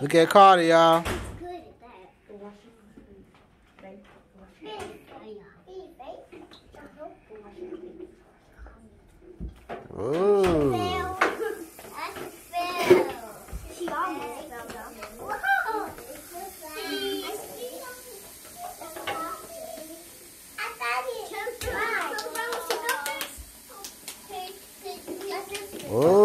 Look at Carter, y'all. Oh.